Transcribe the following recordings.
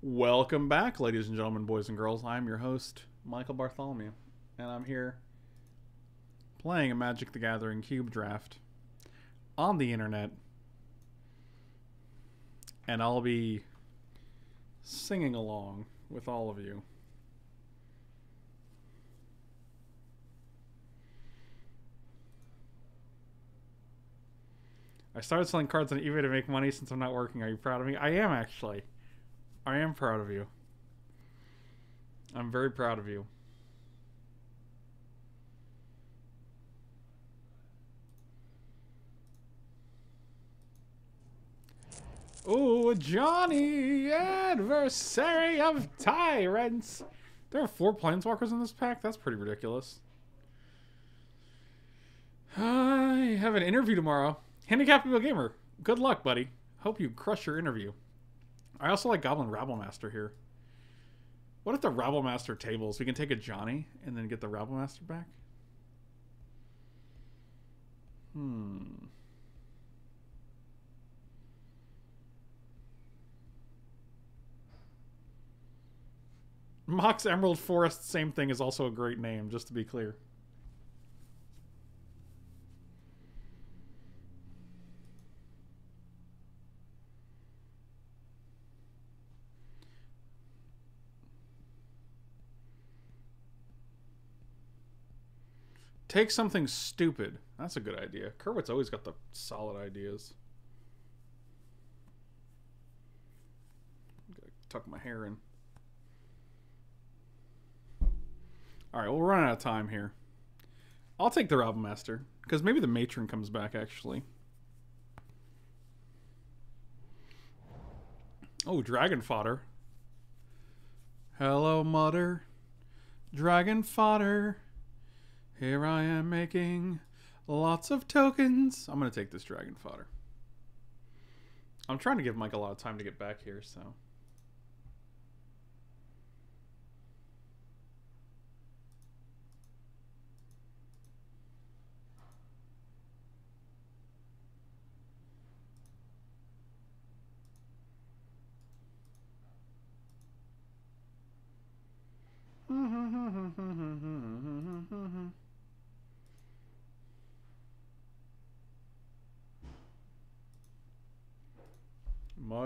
Welcome back, ladies and gentlemen, boys and girls. I'm your host, Michael Bartholomew, and I'm here playing a Magic the Gathering cube draft on the internet. And I'll be singing along with all of you. I started selling cards on eBay to make money since I'm not working. Are you proud of me? I am actually. I am proud of you. I'm very proud of you. Oh, Ajani, adversary of tyrants. There are four planeswalkers in this pack? That's pretty ridiculous. I have an interview tomorrow. Handicap Gamer. Good luck, buddy. Hope you crush your interview. I also like Goblin Rabblemaster here. What if the Rabblemaster tables? We can take Ajani and then get the Rabblemaster back? Hmm. Mox Emerald Forest, same thing, is also a great name, just to be clear. Take something stupid. That's a good idea. Kerwit's always got the solid ideas. Gotta tuck my hair in. Alright, well, we're running out of time here. I'll take the Rabblemaster, because maybe the Matron comes back, actually. Oh, Dragon Fodder. Hello, Mother. Dragon Fodder. Here I am making lots of tokens. I'm going to take this Dragon Fodder. I'm trying to give Mike a lot of time to get back here, so...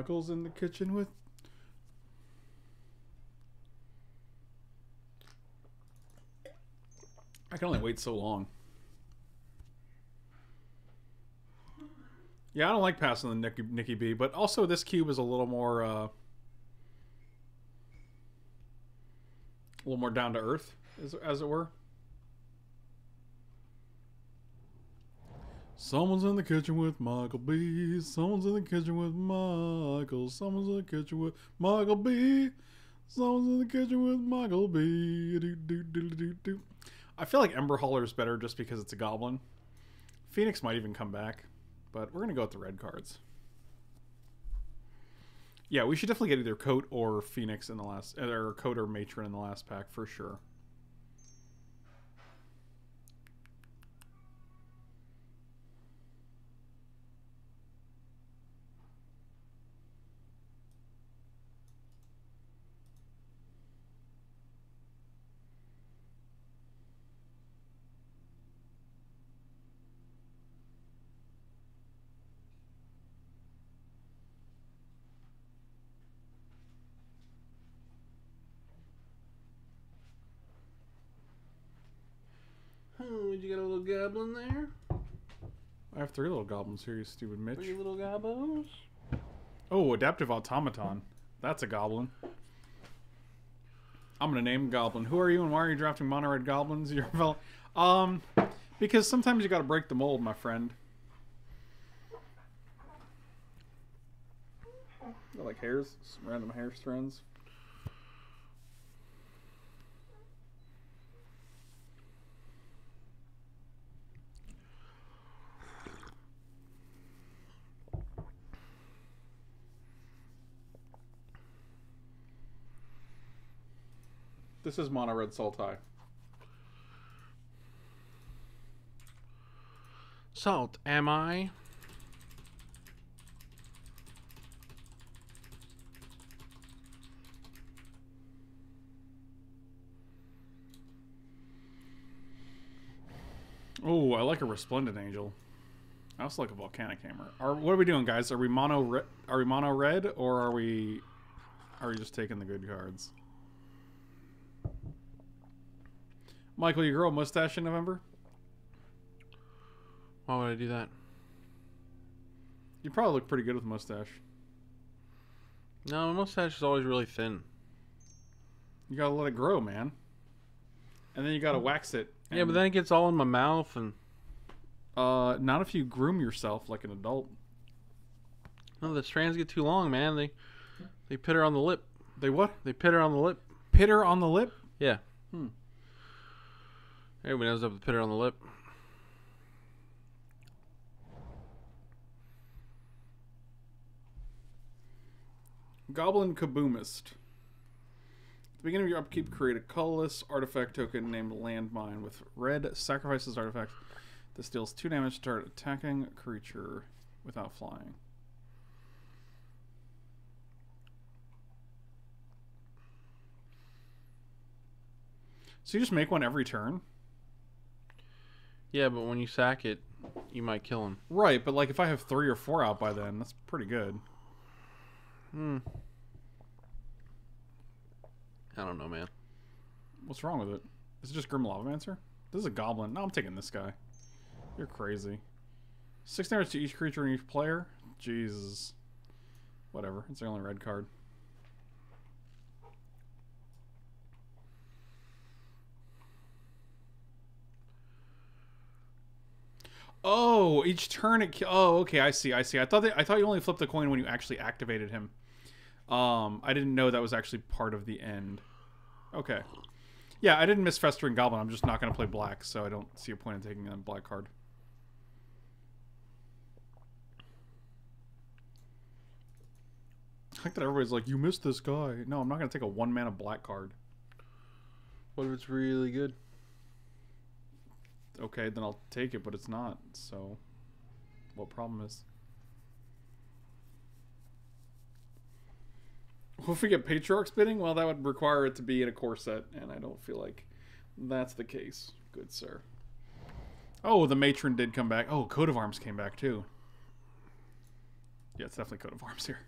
In the kitchen with. I can only wait so long. Yeah, I don't like passing the Nicky, Nicky B, but also this cube is a little more, uh, a little more down to earth, as, as it were. Someone's in the kitchen with Michael B. Someone's in the kitchen with Michael. Someone's in the kitchen with Michael B. Someone's in the kitchen with Michael B. Do, do, do, do, do. I feel like Ember Hauler is better just because it's a goblin. Phoenix might even come back, but we're going to go with the red cards. Yeah, we should definitely get either Coat or Phoenix in the last, or Coat or Matron in the last pack for sure. Oh, you got a little goblin there? I have three little goblins here, you stupid Mitch. Three little goblins? Oh, Adaptive Automaton. That's a goblin. I'm gonna name Goblin. Who are you and why are you drafting mono red goblins? You're Um, because sometimes you gotta break the mold, my friend. Like hairs, some random hair strands. This is mono red Sultai. Salt, am I? Oh, I like a resplendent angel. I also like a volcanic hammer. Are, what are we doing, guys? Are we mono? Are we mono red, or are we? Are we just taking the good cards? Michael, you grow a mustache in November? Why would I do that? You probably look pretty good with a mustache. No, my mustache is always really thin. You gotta let it grow, man. And then you gotta wax it. Yeah, but then it gets all in my mouth and uh, not if you groom yourself like an adult. no, the strands get too long, man. They they pitter on the lip. They what? They pitter on the lip. Pitter on the lip? Yeah. Hmm. Everybody knows up the pitter on the lip. Goblin Kaboomist. At the beginning of your upkeep, create a colorless artifact token named Landmine with red sacrifices artifact that deals two damage to start attacking creature without flying. So you just make one every turn? Yeah, but when you sack it, you might kill him. Right, but like if I have three or four out by then, that's pretty good. Hmm. I don't know, man. What's wrong with it? Is it just Grim Lavamancer? This is a goblin. No, I'm taking this guy. You're crazy. Six damage to each creature and each player? Jesus. Whatever. It's the only red card. Oh, each turn it. Oh, okay. I see. I see. I thought that, I thought you only flipped the coin when you actually activated him. Um, I didn't know that was actually part of the end. Okay. Yeah, I didn't miss Festering Goblin. I'm just not going to play black, so I don't see a point in taking a black card. I like that everybody's like, you missed this guy. No, I'm not going to take a one mana black card. What if it's really good? Okay, then I'll take it, but it's not. So, what problem is? Well, if we get Patriarch's Bidding, well, that would require it to be in a core set, and I don't feel like that's the case, good sir. Oh, the Matron did come back. Oh, Coat of Arms came back too. Yeah, it's definitely Coat of Arms here.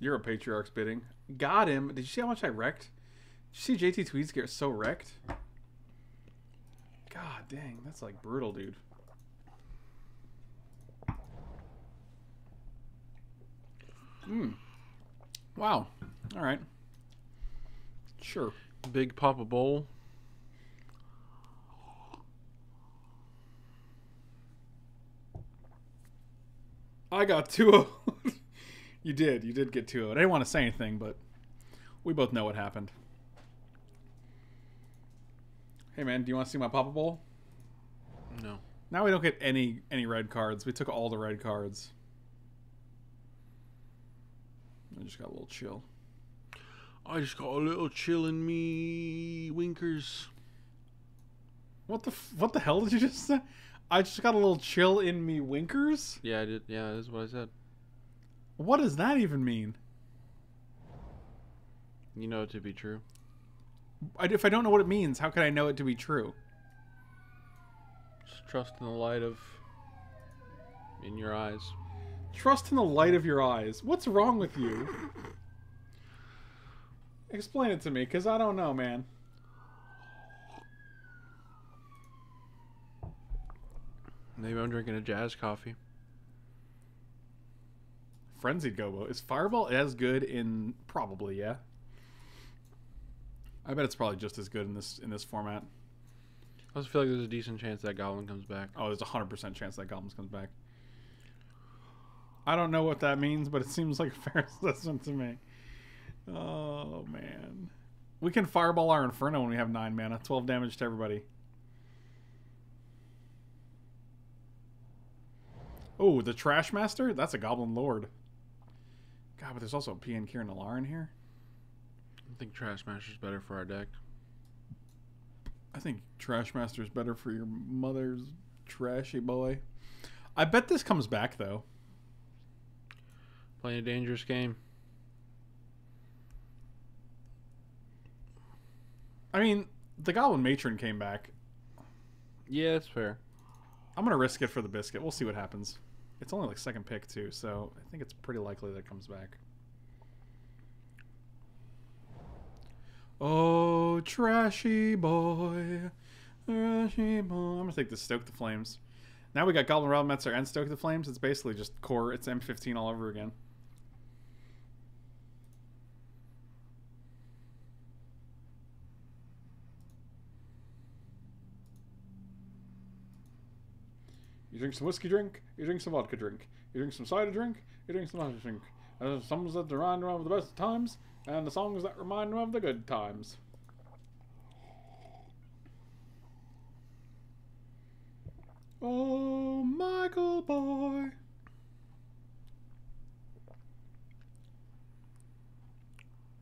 You're a Patriarch's Bidding. Got him. Did you see how much I wrecked? Did you see JT Tweeds get so wrecked? God dang, that's like brutal, dude. Hmm. Wow. All right. Sure. Big Papa Bowl. I got 2 You did. You did get 2 I didn't want to say anything, but we both know what happened. Hey man, do you want to see my Papa Bowl? No. Now we don't get any any red cards. We took all the red cards. I just got a little chill. I just got a little chill in me winkers. What the f- what the hell did you just say? I just got a little chill in me winkers. Yeah, I did. Yeah, that's what I said. What does that even mean? You know it to be true. I, if I don't know what it means, how can I know it to be true? Just trust in the light of in your eyes. Trust in the light of your eyes. What's wrong with you? Explain it to me, cause I don't know, man. Maybe I'm drinking a jazz coffee. Frenzied Gobo is Fireball as good in probably yeah. I bet it's probably just as good in this in this format. I also feel like there's a decent chance that goblin comes back. Oh, there's a hundred percent chance that Goblins comes back. I don't know what that means, but it seems like a fair assessment to me. Oh man, we can fireball our Inferno when we have nine mana, twelve damage to everybody. Oh, the Trash Master? That's a Goblin Lord. God, but there's also a Pia and Kiran Nalaar in here. I think Trash Smasher's better for our deck. I think Trash Master is better for your mother's trashy boy. I bet this comes back though. Playing a dangerous game. I mean, the Goblin Matron came back. Yeah, that's fair. I'm gonna risk it for the biscuit. We'll see what happens. It's only like second pick too, so I think it's pretty likely that it comes back. Oh, trashy boy, trashy boy. I'm gonna take the Stoke the Flames. Now we got Goblin Rabblemaster and Stoke the Flames. It's basically just core. It's M15 all over again. You drink some whiskey drink, you drink some vodka drink, you drink some cider drink, you drink some other drink. There's songs that remind you of the best times, and the songs that remind you of the good times. Oh, Michael boy.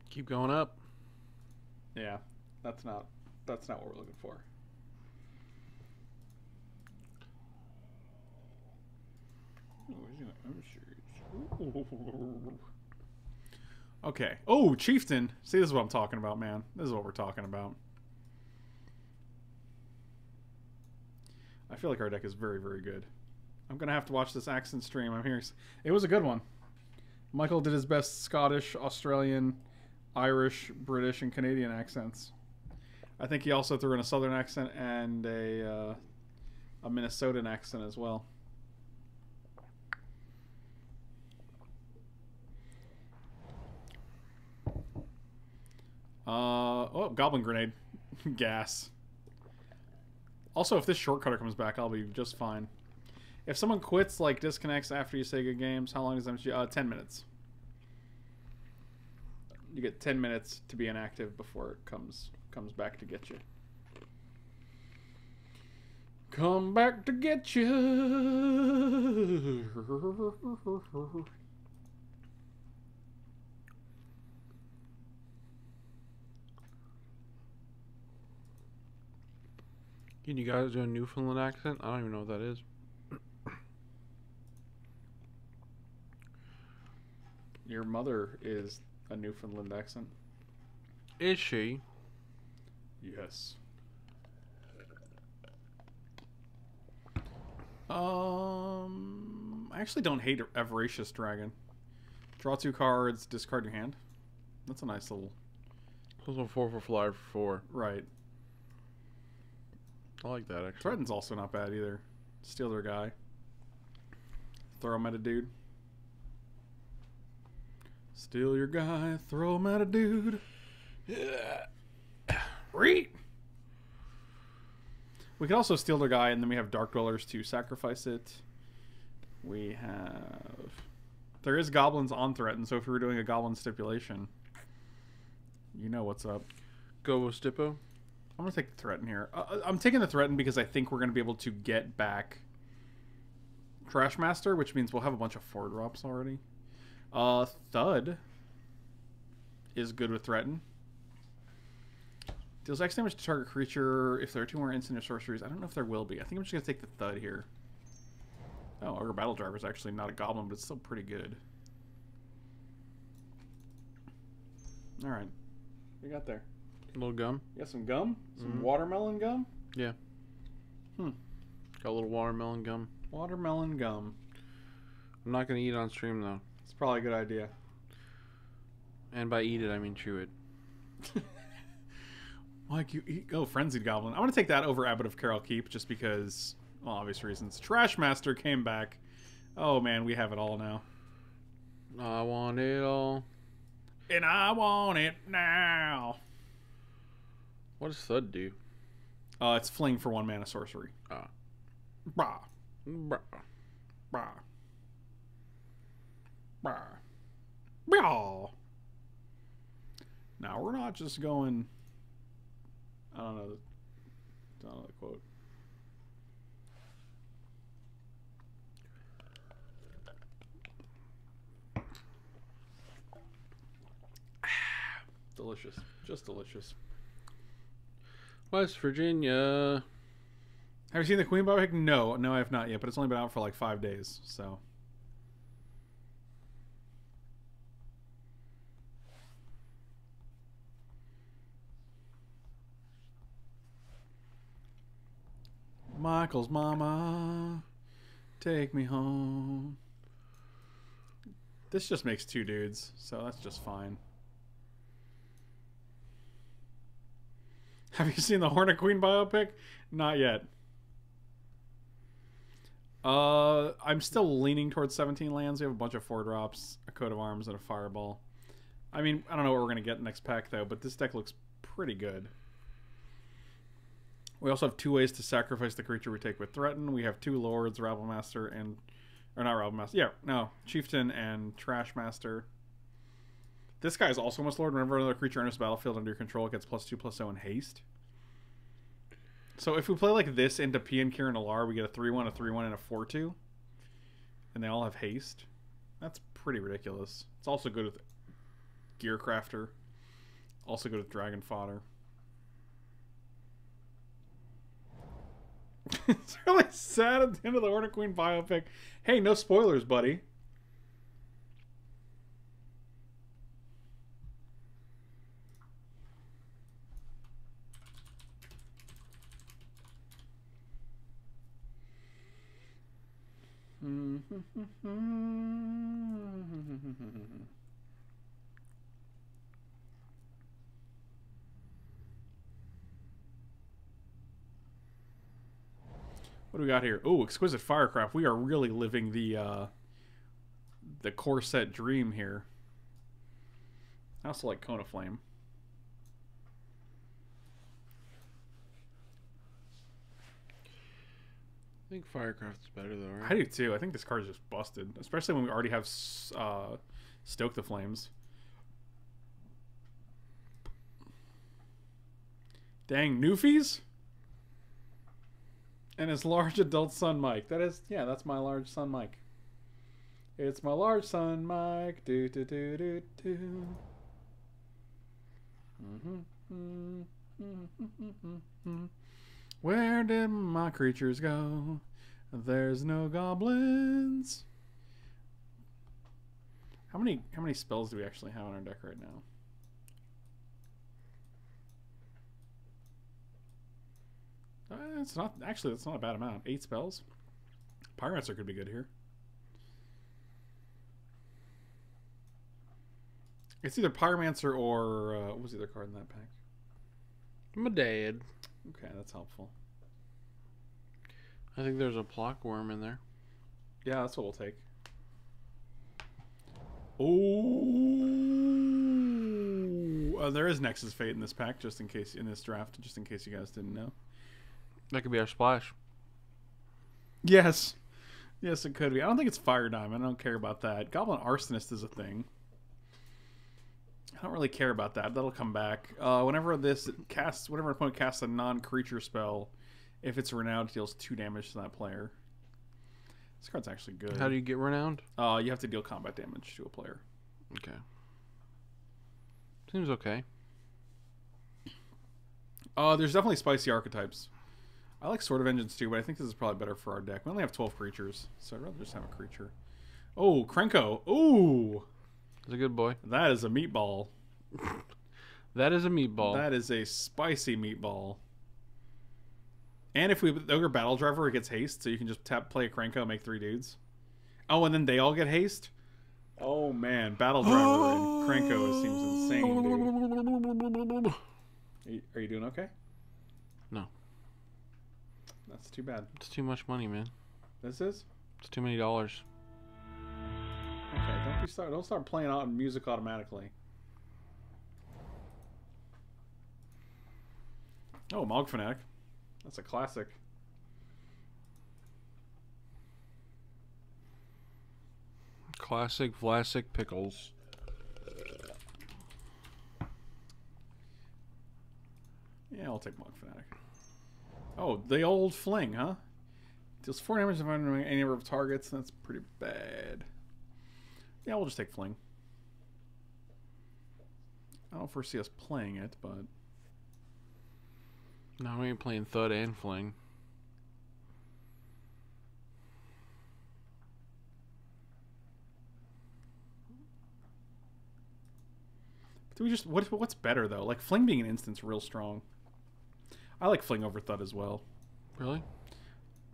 Keep going up. Yeah, that's not that's not what we're looking for. Oh, Okay. Oh, Chieftain. See, this is what I'm talking about, man. This is what we're talking about. I feel like our deck is very, very good. I'm gonna have to watch this accent stream. I'm hearing it was a good one. Michael did his best Scottish, Australian, Irish, British, and Canadian accents. I think he also threw in a Southern accent and a uh, a Minnesotan accent as well. Uh oh, Goblin Grenade, gas. Also, if this shortcutter comes back, I'll be just fine. If someone quits, like disconnects after you say good games, how long does that? Uh, ten minutes. You get ten minutes to be inactive before it comes comes back to get you. Come back to get you. Can you guys do a Newfoundland accent? I don't even know what that is. Your mother is a Newfoundland accent. Is she? Yes. Um, I actually don't hate Avaricious Dragon. Draw two cards, discard your hand. That's a nice little. Also four for fly for four. Right. I like that actually. Threaten's also not bad either. Steal their guy. Throw him at a dude. Steal your guy, throw him at a dude. Yeah. Reet! We could also steal their guy, and then we have Dark Dwellers to sacrifice it. We have. There is goblins on threaten, so if we were doing a goblin stipulation, you know what's up. Go with Stippo. I'm gonna take the threaten here. Uh, I'm taking the threaten because I think we're gonna be able to get back Trash Master, which means we'll have a bunch of four drops already. Uh, Thud is good with threaten. Deals X damage to target creature if there are two more instant or sorceries. I don't know if there will be. I think I'm just gonna take the Thud here. Oh, Ogre Battle Driver is actually not a goblin, but it's still pretty good. All right, we got there. A little gum. You got some gum? Some Mhm. watermelon gum? Yeah. Got a little watermelon gum. Watermelon gum. I'm not gonna eat it on stream though. It's probably a good idea. And by eat it, I mean chew it. like you eat. Oh, Frenzied Goblin. I'm going to take that over Abbot of Keral Keep just because, well, obvious reasons. Trash Master came back. Oh, man, we have it all now. I want it all. And I want it now. What does Thud do? Uh, it's Fling for one mana sorcery. Ah. Now, we're not just going. I don't know. the- I don't know the quote. Delicious. Just delicious. West Virginia. Have you seen the Queen Barbie? No, no, I have not yet, but it's only been out for like five days, so. Michael's mama, take me home. This just makes two dudes, so that's just fine. Have you seen the Hornet Queen biopic? Not yet. Uh, I'm still leaning towards 17 lands. We have a bunch of four drops, a coat of arms, and a fireball. I mean, I don't know what we're gonna get next pack though, but this deck looks pretty good. We also have two ways to sacrifice the creature we take with threaten. We have two lords, Rabblemaster and or not Rabblemaster. Yeah, no, Chieftain and Trash Master. This guy is also must lord. Whenever another creature enters the battlefield under your control, it gets plus two plus zero in haste. So if we play like this into Pia and Kiran Nalaar, we get a 3 1, a 3 1, and a 4 2. And they all have haste. That's pretty ridiculous. It's also good with Gear Crafter. Also good with Dragon Fodder. it's really sad at the end of the Order Queen biopic. Hey, no spoilers, buddy. What do we got here? Oh, exquisite firecraft. We are really living the uh, the core set dream here. I also like of Flame. Think Firecraft's better though, right? I do too. I think this card is just busted, especially when we already have uh, Stoke the Flames. Dang, Newfies? And his large adult son, Mike. That is, yeah, that's my large son, Mike. It's my large son, Mike. Do do do do do. Mm-hmm. Where did my creatures go? There's no goblins. How many how many spells do we actually have on our deck right now? Uh, it's not actually that's not a bad amount. Eight spells. Pyromancer could be good here. It's either Pyromancer or uh, what was the other card in that pack? My dad. Okay, that's helpful. I think there's a Plock Worm in there. Yeah, that's what we'll take. Oh, uh, there is Nexus Fate in this pack, just in case in this draft, just in case you guys didn't know. That could be our splash. Yes, yes, it could be. I don't think it's Fire Diamond. I don't care about that. Goblin Arsonist is a thing. I don't really care about that. That'll come back. Uh, whenever this casts, whenever an opponent casts a non-creature spell, if it's renowned, it deals two damage to that player. This card's actually good. How do you get renowned? Uh, you have to deal combat damage to a player. Okay. Seems okay. Uh, there's definitely spicy archetypes. I like Sword of Vengeance too, but I think this is probably better for our deck. We only have 12 creatures, so I'd rather just have a creature. Oh, Krenko. Ooh, It's a good boy. that is a meatball. That is a meatball. That is a spicy meatball. And if we ogre battle driver, it gets haste, so you can just tap play a Krenko, make three dudes. Oh, and then they all get haste. Oh man, battle driver and Krenko seems insane, dude. Are you, are you doing okay? No. That's too bad. It's too much money, man. This is It's too many dollars. Okay. Don't be start. Don't start playing out music automatically. Oh, Mog Fanatic. That's a classic. Classic Vlasic pickles. Yeah, I'll take Mog Fanatic. Oh, the old fling, huh? Deals four damage if I'm any number of targets. That's pretty bad. Yeah, we'll just take fling. I don't foresee us playing it, but No, we ain't playing Thud and Fling. do we just what what's better though? Like fling being an instance real strong. I like fling over thud as well. Really?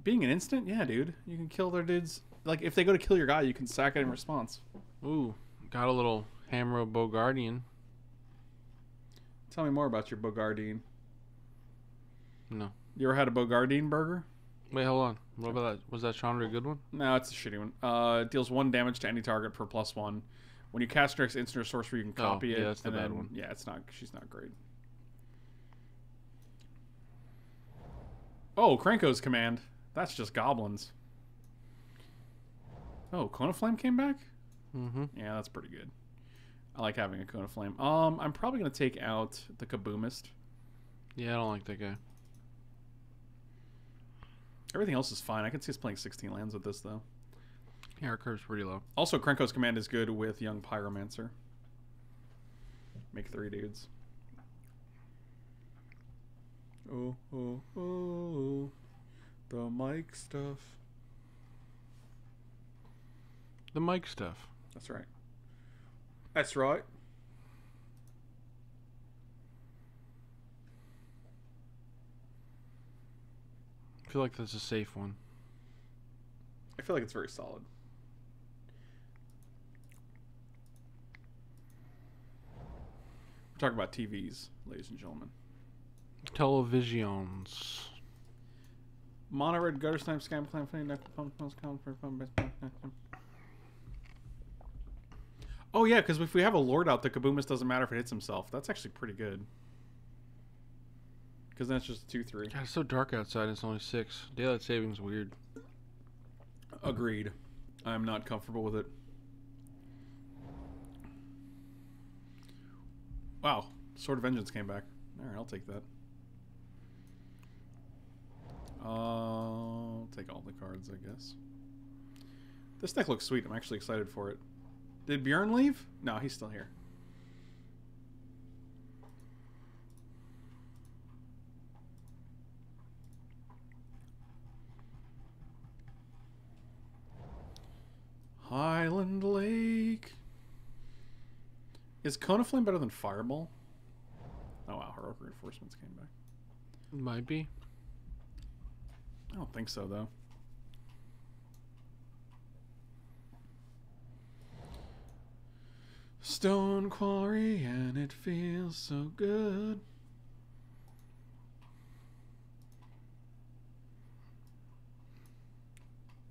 Being an instant, yeah, dude. You can kill their dudes. Like if they go to kill your guy, you can sack it in response. Ooh, got a little Hammer of Bogardan. Tell me more about your Bogardine. No. You ever had a Bogardine burger? Wait, hold on. What about that? Was that Chandra a good one? No, it's a shitty one. Uh, it deals one damage to any target per plus one. When you cast Strix instant or sorcery, you can Oh, copy it. yeah, that's the and bad then- one. Yeah, it's not. She's not great. Oh, Krenko's command. That's just goblins. Oh, Cone of Flame came back. Mm-hmm. Yeah, that's pretty good. I like having a Cone of Flame. Um, I'm probably gonna take out the Kaboomist. Yeah, I don't like that guy. Everything else is fine. I can see us playing 16 lands with this though. Yeah, our curve's pretty low. Also, Krenko's command is good with Young Pyromancer. Make three dudes. Oh, oh, oh. The mic stuff. The mic stuff. That's right. That's right. I feel like that's a safe one. I feel like it's very solid. We're talking about TVs, ladies and gentlemen. Televisions. Mono red gutter snipe scam clam flame knuckle pump nose count for fun best Oh yeah, because if we have a lord out, the Kaboomist doesn't matter if it hits himself. That's actually pretty good. Because that's just two three. God, it's so dark outside. It's only six. Daylight savings weird. Agreed. I'm not comfortable with it. Wow, Sword of Vengeance came back. All right, I'll take that. I'll take all the cards, I guess. This deck looks sweet. I'm actually excited for it. Did Bjorn leave? No, he's still here. Highland Lake. Is of Flame better than Fireball? Oh wow, heroic reinforcements came back. Might be. I don't think so though. Stone Quarry and it feels so good.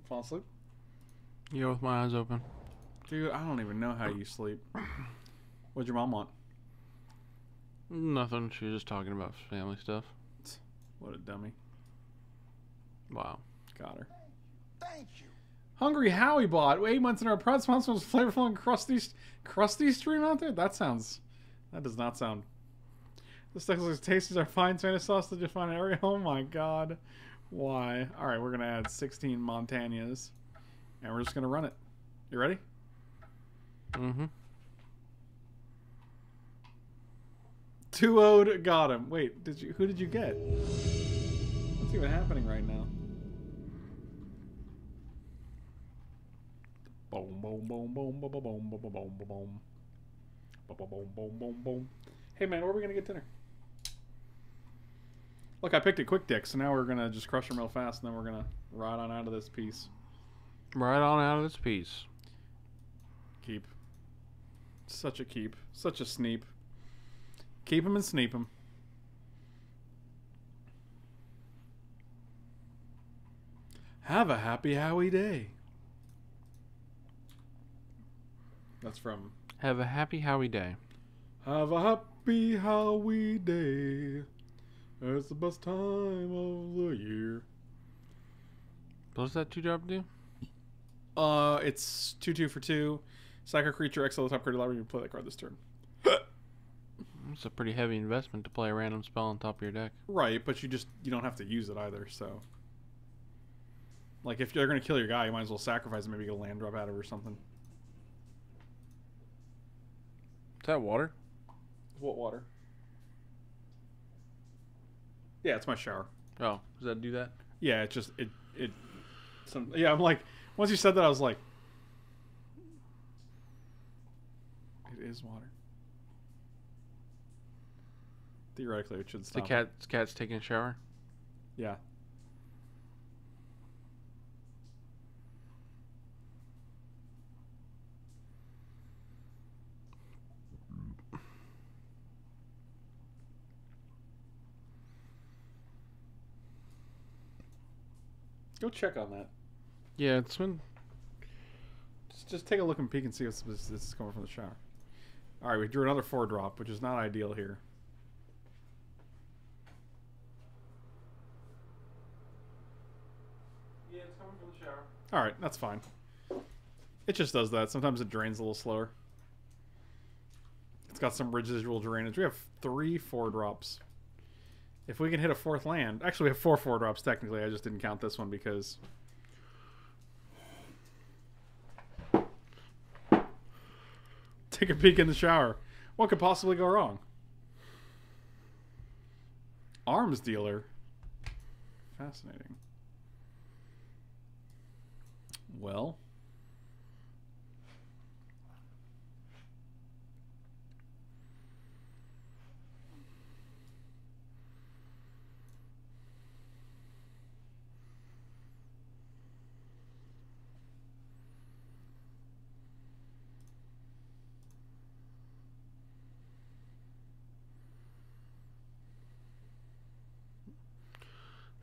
Fall asleep? Yeah, with my eyes open. Dude, I don't even know how you sleep. What'd your mom want? Nothing. She was just talking about family stuff. What a dummy. Wow. Got her. Thank you. Hungry Howie bought eight months in our proud sponsor was flavorful and crusty, crusty stream out there. That sounds, that does not sound. This Texas tastes our fine tomato sauce that you find area. Oh my god, why? All right, we're gonna add 16 Montañas, and we're just gonna run it. You ready? Mm-hmm. Two owed, got him. Wait, did you? Who did you get? What's even happening right now? Boom, boom, boom, boom, boom, boom, boom, boom, boom, boom, boom, boom, boom, boom, boom, boom. Hey man, where are we gonna get dinner? Look, I picked a quick dick, so now we're gonna just crush them real fast, and then we're gonna ride on out of this piece. Right on out of this piece. Keep. Such a keep. Such a sneep. Keep him and sneep him. Have a happy Howie day. That's from Have a happy Howie day. Have a happy Howie day. It's the best time of the year. What does that two drop do? Uh, it's 2 2 for 2. Sack a creature, exile the top card of the library, you play that card this turn. It's a pretty heavy investment to play a random spell on top of your deck. Right, but you just you don't have to use it either. So, like if you're gonna kill your guy, you might as well sacrifice and maybe get a land drop out of it or something. Is that water? What water? Yeah, it's my shower. Oh, does that do that? Yeah, it just it it. Some yeah, I'm like once you said that, I was like, it is water. Theoretically, it should The stop. it. cat's cat's taking a shower. Yeah. Go check on that. Yeah, it's been. Just, just take a look and peek and see if this, this is coming from the shower. All right, we drew another four drop, which is not ideal here. Yeah, it's coming from the shower. All right, that's fine. It just does that. Sometimes it drains a little slower. It's got some residual drainage. We have three four drops. If we can hit a fourth land, actually we have four four drops technically. I just didn't count this one because take a peek in the shower. What could possibly go wrong? Arms dealer. Fascinating. Well,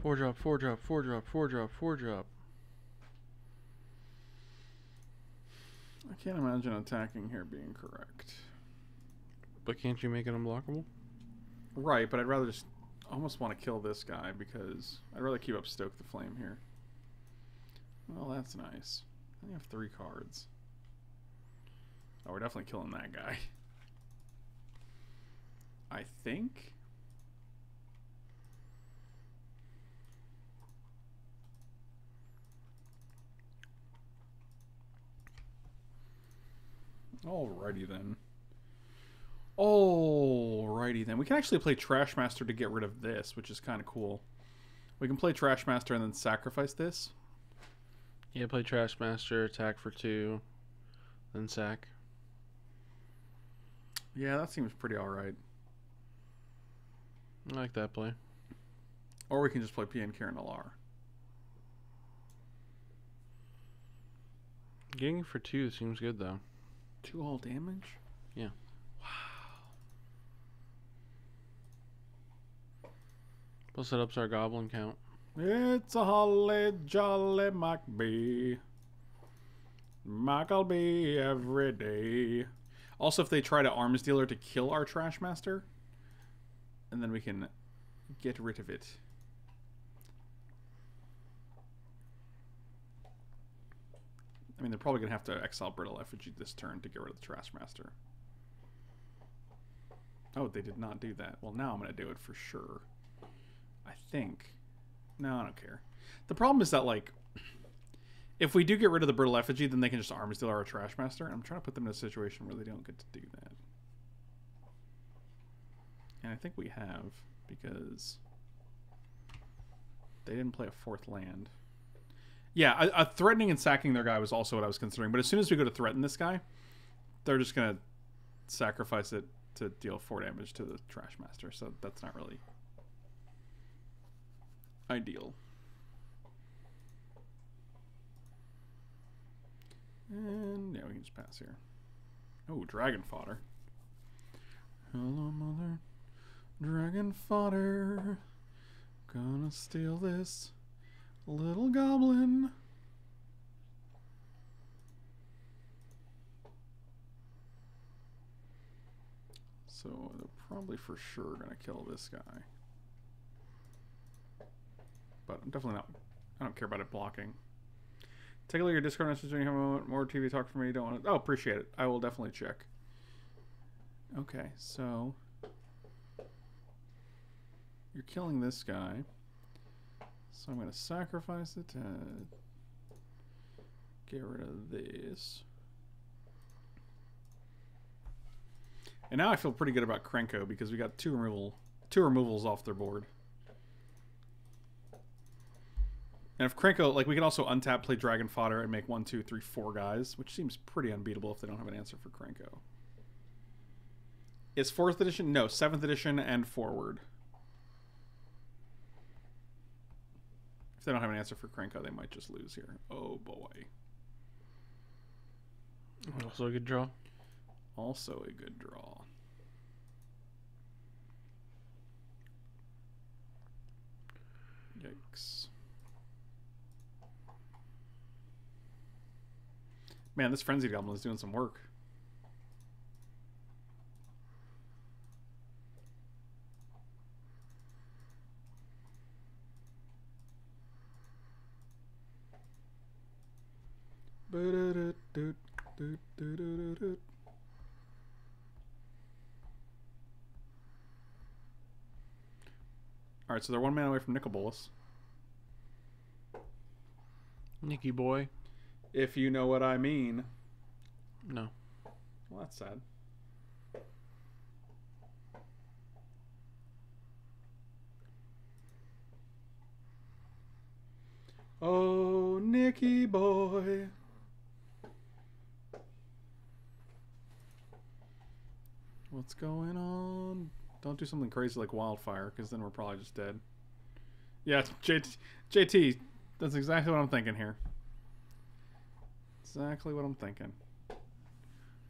Four drop, four drop, four drop, four drop, four drop. I can't imagine attacking here being correct. But can't you make it unblockable? Right, but I'd rather just almost want to kill this guy because I'd rather keep up Stoke the Flame here. Well, that's nice. I have three cards. Oh, we're definitely killing that guy. I think. Alrighty then. Alrighty then. We can actually play Trashmaster to get rid of this, which is kind of cool. We can play Trashmaster and then sacrifice this. Yeah, play Trashmaster, attack for two, then sack. Yeah, that seems pretty alright. I like that play. Or we can just play Pia and Kiran Nalaar. Getting for two seems good though. Two all damage? Yeah. Wow. Plus it ups our goblin count. It's a holly jolly Maccabee. Maccabee every day. Also, if they try to arms dealer to kill our trash master, and then we can get rid of it. I mean, they're probably gonna have to exile brittle effigy this turn to get rid of the trash master. Oh, they did not do that. Well, now I'm gonna do it for sure. I think. No, I don't care. The problem is that like, if we do get rid of the brittle effigy, then they can just arms deal our trash master. I'm trying to put them in a situation where they don't get to do that. And I think we have because they didn't play a fourth land. Yeah, a, a threatening and sacking their guy was also what I was considering. But as soon as we go to threaten this guy, they're just gonna sacrifice it to deal four damage to the trash master. So that's not really ideal. And yeah, we can just pass here. Oh, dragon fodder. Hello, mother. Dragon fodder. Gonna steal this little goblin. So they're probably for sure gonna kill this guy. But I'm definitely not. I don't care about it blocking. Take a look at your Discord message when you have more TV talk for me. Don't want to. Oh, appreciate it. I will definitely check. Okay, so you're killing this guy. So I'm going to sacrifice it to get rid of this. And now I feel pretty good about Krenko because we got two removal, two removals off their board. And if Krenko, like, we can also untap, play Dragon Fodder, and make one, two, three, four guys, which seems pretty unbeatable if they don't have an answer for Krenko. Is 4th edition? No, 7th edition and forward. they don't have an answer for Krenko, they might just lose here. Oh boy. Also a good draw. Also a good draw. Yikes. Man, this frenzied goblin is doing some work. Alright, so they're one man away from Nicol Bolas. Nicky boy. If you know what I mean. No. Well, that's sad. Oh, Nicky boy. What's going on? Don't do something crazy like wildfire, because then we're probably just dead. Yeah, JT, JT, that's exactly what I'm thinking here. Exactly what I'm thinking.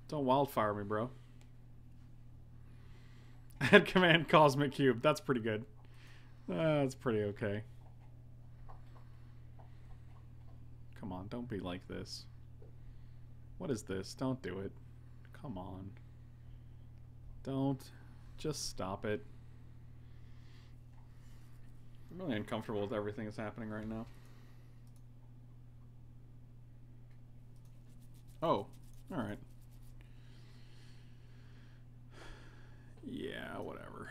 Don't wildfire me, bro. Add command cosmic cube. That's pretty good. Uh, that's pretty okay. Come on, don't be like this. What is this? Don't do it. Come on. Don't. Just stop it. I'm really uncomfortable with everything that's happening right now. Oh, alright. Yeah, whatever.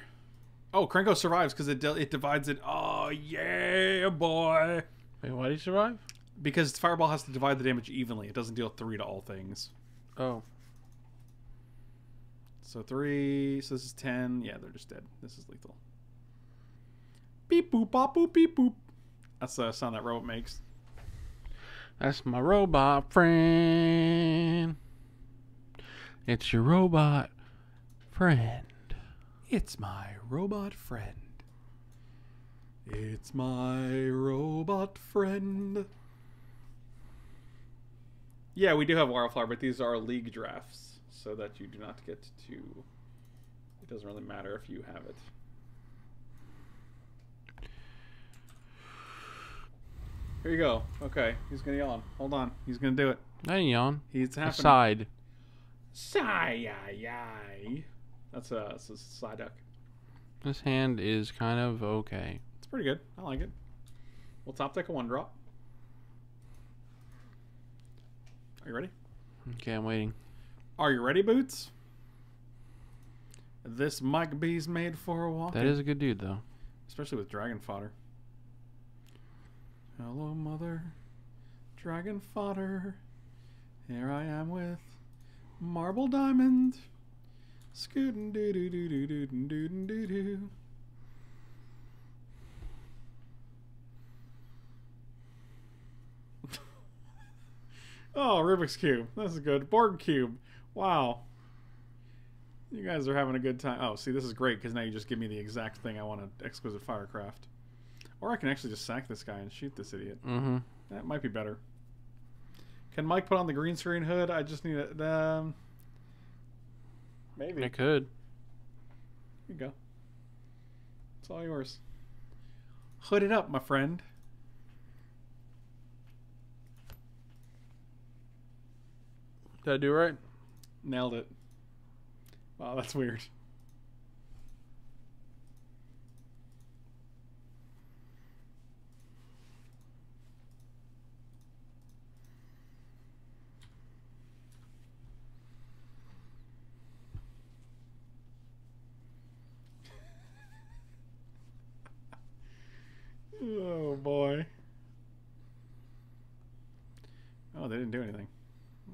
Oh, Krenko survives because it, it divides it. Oh, yeah, boy. Wait, why did he survive? Because Fireball has to divide the damage evenly. It doesn't deal three to all things. Oh. So three. So this is ten. Yeah, they're just dead. This is lethal. Beep boop bop boop beep boop. That's the sound that robot makes. That's my robot friend. It's your robot friend. It's my robot friend. It's my robot friend. Yeah, we do have Wildflower, but these are league drafts, so that you do not get to. It doesn't really matter if you have it. Here you go. Okay, he's gonna yawn. Hold on, he's gonna do it. Hey, yawn. He's happening. Aside. Sigh, That's a, that's a Psyduck. This hand is kind of okay. It's pretty good. I like it. We'll top deck a one drop. Are you ready? Okay, I'm waiting. Are you ready, Boots? This Mike B's made for a walk. That is a good dude, though. Especially with dragon fodder. Hello, mother. Dragon fodder. Here I am with marble diamond. Scootin' doo doo doo doo doo doo doo doo doo. Oh, Rubik's Cube. This is good. Borg Cube. Wow. You guys are having a good time. Oh, see, this is great because now you just give me the exact thing I want to Exquisite Firecraft. Or I can actually just sack this guy and shoot this idiot. Mm-hmm. That might be better. Can Mike put on the green screen hood? I just need it. Um, maybe. I could. Here you go. It's all yours. Hood it up, my friend. Did I do right? Nailed it. Wow, that's weird. oh boy. Oh, they didn't do anything.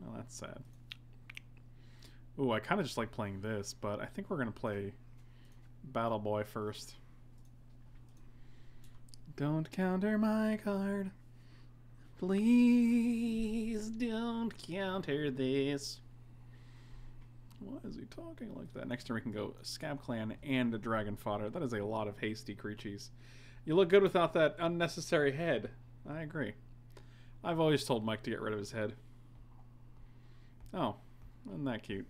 Well, that's sad. Ooh, I kind of just like playing this, but I think we're going to play Battle Boy first. Don't counter my card. Please don't counter this. Why is he talking like that? Next turn we can go Scab Clan and a Dragon Fodder. That is a lot of hasty creatures. You look good without that unnecessary head. I agree. I've always told Mike to get rid of his head. Oh, isn't that cute?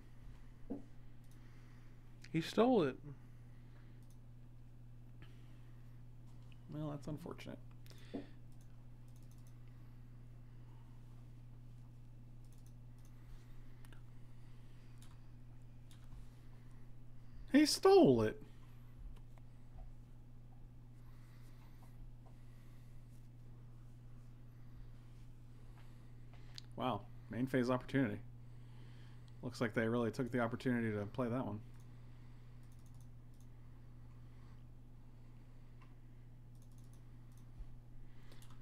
He stole it. Well, that's unfortunate. He stole it. Wow, main phase opportunity. Looks like they really took the opportunity to play that one.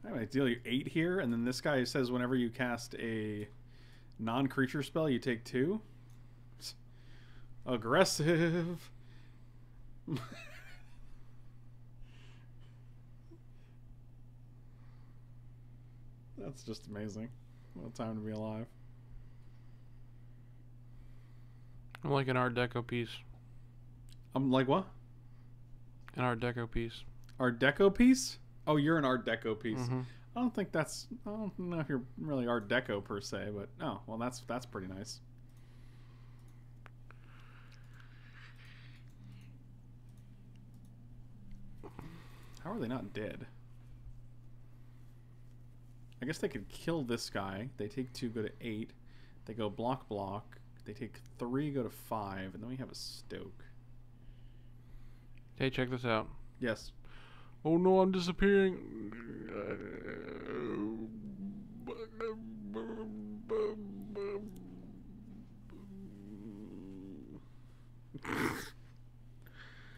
Anyway, deal you eight here, and then this guy says whenever you cast a non-creature spell, you take two. Aggressive. That's just amazing. What a time to be alive. I'm like an Art Deco piece. I'm like, what? An Art Deco piece. Art Deco piece? Oh, you're an Art Deco piece. Mhm. I don't think that's. I don't know if you're really Art Deco per se, but oh, well, that's that's pretty nice. How are they not dead? I guess they could kill this guy. They take two, go to eight. They go block, block. They take three, go to five, and then we have a Stoke. Hey, check this out. Yes. Oh no, I'm disappearing.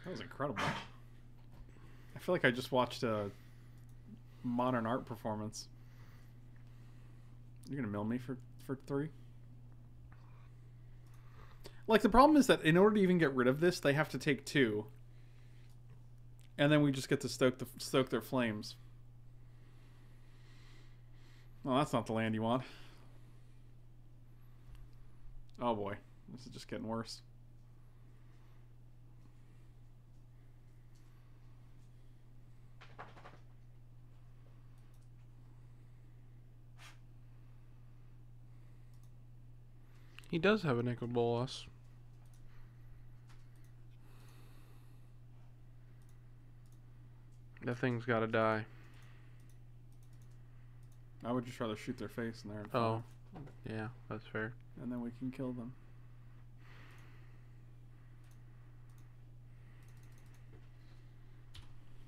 That was incredible. I feel like I just watched a modern art performance. You're gonna mill me for for three. Like the problem is that in order to even get rid of this, they have to take two, and then we just get to stoke the stoke their flames. Well, that's not the land you want. Oh boy, this is just getting worse. He does have a Nicol Bolas. That thing's gotta die. I would just rather shoot their face in there. Oh, yeah, that's fair. and then we can kill them.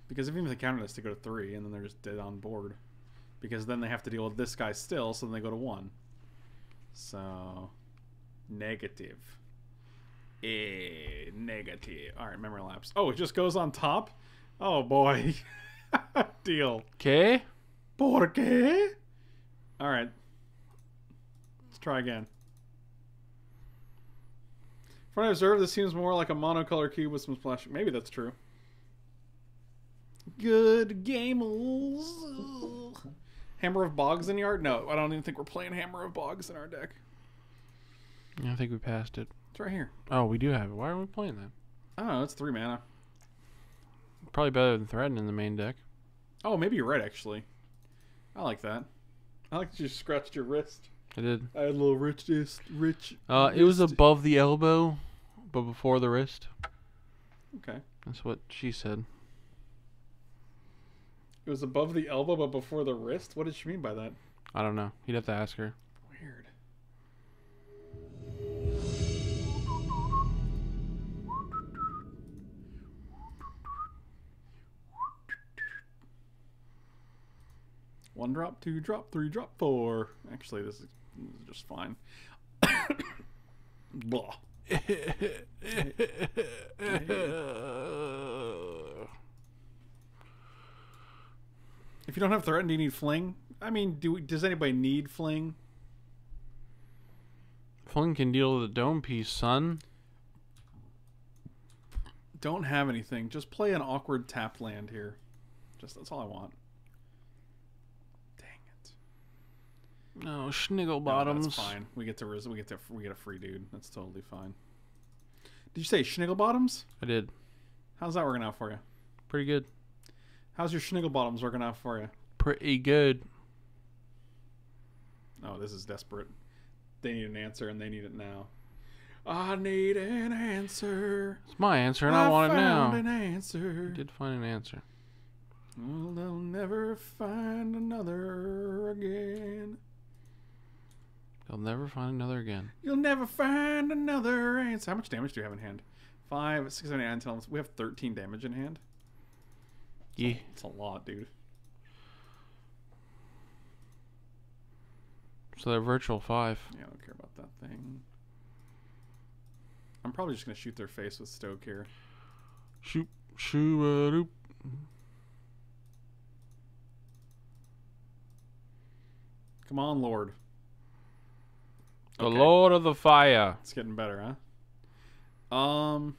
Because if even if they counter this, they go to three, and then they're just dead on board. Because then they have to deal with this guy still, so then they go to one. So, negative. Eh, negative. All right, memory lapse. Oh, it just goes on top. Oh boy, deal. Okay. ¿Por qué? All right. Let's try again. From what I observed, this seems more like a monocolor cube with some splashing. Maybe that's true. Good gamels. Hammer of Bogs in yard? No, I don't even think we're playing Hammer of Bogs in our deck. I think we passed it. It's right here. Oh, we do have it. Why are we playing that? I don't know. It's three mana. Probably better than Threaten in the main deck. Oh, maybe you're right, actually. I like that. I like that you scratched your wrist. I did. I had a little rich, wrist, rich. Uh, it was above the elbow, but before the wrist. Okay. That's what she said. It was above the elbow, but before the wrist. What did she mean by that? I don't know. You'd have to ask her. Weird. One drop, two drop, three drop, four. Actually, this is, this is just fine. Blah. If you don't have threaten, do you need fling? I mean, do we, does anybody need fling? Fling can deal with the dome piece, son. Don't have anything. Just play an awkward tap land here. Just that's all I want. Dang it. No, Schniggle No, bottoms. that's fine. We get to res- we get to we get a free dude. That's totally fine. Did you say Schniggle bottoms? I did. How's that working out for you? Pretty good. How's your Schniggle bottoms working out for you? Pretty good. Oh, this is desperate. They need an answer and they need it now. I need an answer. It's my answer, and I, want it now. I found an answer. Did find an answer. Well, they'll never find another again. They'll never find another again. You'll never find another answer. How much damage do you have in hand? Five, six, seven, eight, nine, ten. We have 13 damage in hand. Yeah. It's a lot, dude. So they're virtual five. Yeah, I don't care about that thing. I'm probably just gonna shoot their face with Stoke here. Shoot, shoot, doop. Come on, Lord. The Okay. Lord of the Fire. It's getting better, huh? Um,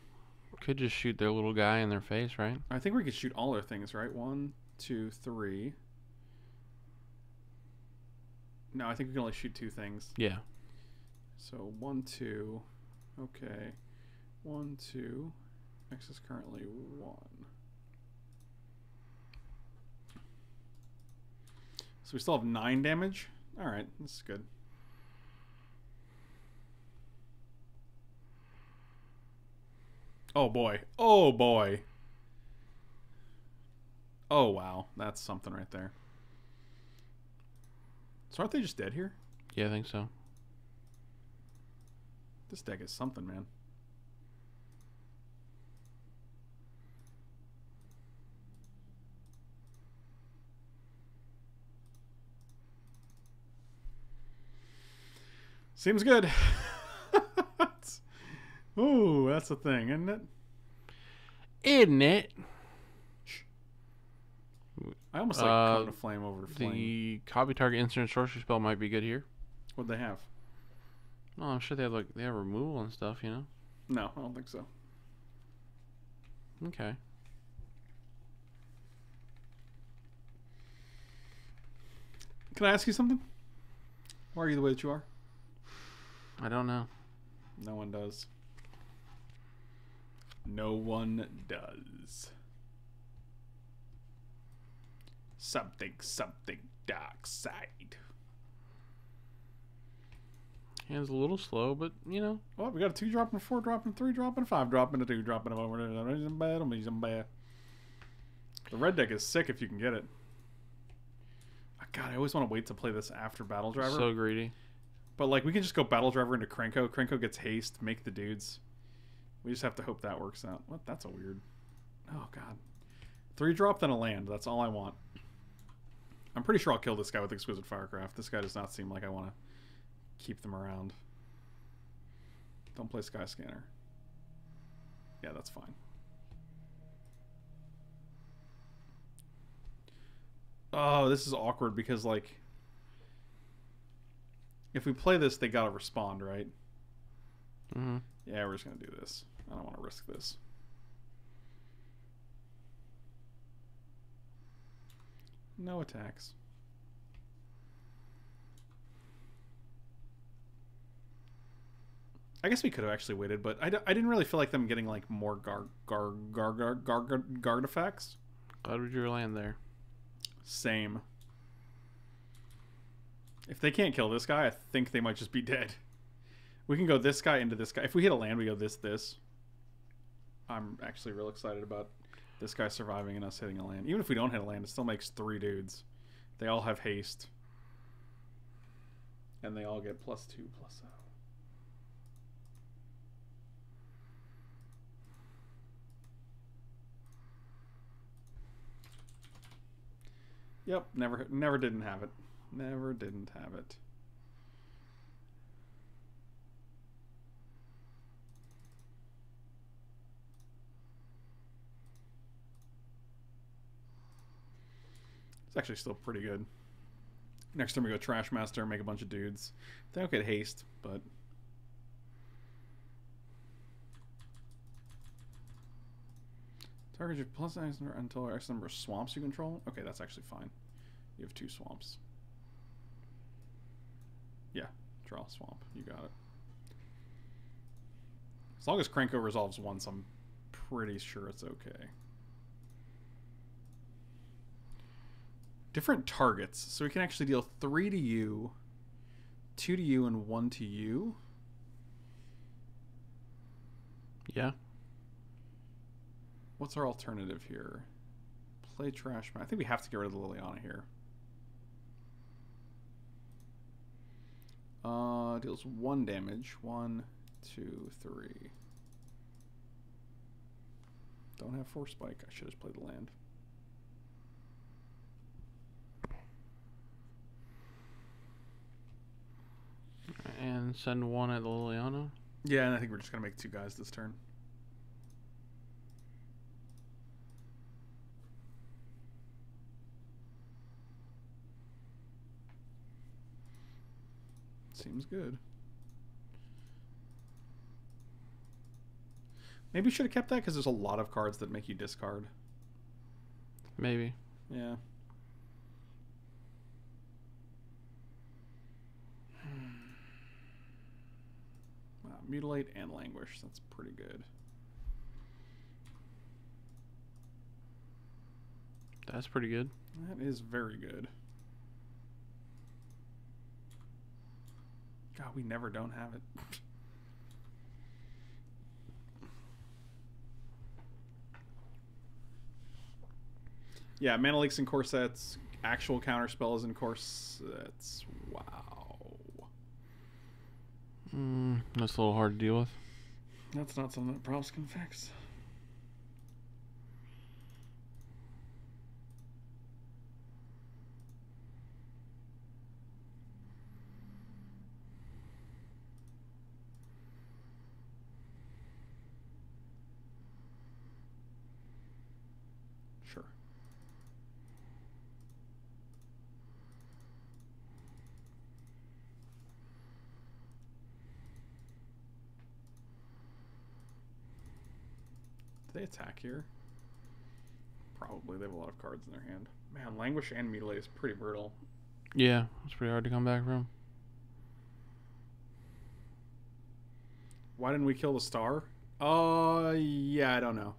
Could just shoot their little guy in their face, right? I think we could shoot all their things, right? One, two, three. No, I think we can only shoot two things. Yeah. So one, two. Okay. One, two. X is currently one. So we still have nine damage. All right, this is good. Oh boy. Oh boy. Oh wow, that's something right there. So aren't they just dead here? Yeah, I think so. This deck is something, man. Seems good. Ooh, that's a thing, isn't it? Isn't it? I almost like Uh, cone of flame over flame. The copy target instant sorcery spell might be good here. What'd they have? Oh, I'm sure they have like they have removal and stuff, you know. No, I don't think so. Okay. Can I ask you something? Why are you the way that you are? I don't know. No one does. No one does. Something, something dark side. Hand's a little slow, but you know. Well, we got a two drop and a four drop and a three drop and a five drop and a two drop and a over bad. The red deck is sick if you can get it. Ah, God, I always want to wait to play this after Battle Driver. So greedy. But like we can just go battle driver into Krenko. Krenko gets haste, make the dudes. We just have to hope that works out. What? That's a weird. Oh god. Three drop then a land. That's all I want. I'm pretty sure I'll kill this guy with exquisite firecraft. This guy does not seem like I want to keep them around. Don't play Skyscanner. Yeah, that's fine. Oh, this is awkward because like if we play this, they gotta respond, right? hmm Yeah, we're just gonna do this. I don't want to risk this. No attacks. I guess we could have actually waited, but I, d- I didn't really feel like them getting like more gar gar gar gar gar gar guard effects. Glad we drew land there. Same. If they can't kill this guy, I think they might just be dead. We can go this guy into this guy. If we hit a land, we go this, this. I'm actually real excited about this guy surviving and us hitting a land. Even if we don't hit a land, it still makes three dudes. They all have haste. And they all get plus two, plus oh. Yep, never never didn't have it. Never didn't have it. It's actually still pretty good. Next time we go Trash Master, make a bunch of dudes. They don't get haste, but Target your plus X number until X number of swamps you control. Okay, that's actually fine. You have two swamps. Yeah, draw swamp. You got it. As long as Krenko resolves once, I'm pretty sure it's okay. Different targets. So we can actually deal three to you, two to you, and one to you. Yeah. What's our alternative here? Play trash. I think we have to get rid of the Liliana here. Uh, deals one damage. One, two, three. Don't have force spike. I should have played the land. And send one at Liliana. Yeah, and I think we're just gonna make two guys this turn. Seems good. Maybe should have kept that because there's a lot of cards that make you discard. Maybe. Yeah. Mutilate and languish. That's pretty good. That's pretty good. That is very good. God, we never don't have it. yeah, mana leaks and core sets, actual counter spells and core sets. Wow. Mm, that's a little hard to deal with. That's not something that props can fix. Sure. Do they attack here? Probably. They have a lot of cards in their hand. Man, Languish and Mutilate is pretty brutal. Yeah, it's pretty hard to come back from. Why didn't we kill the star? Uh, yeah, I don't know.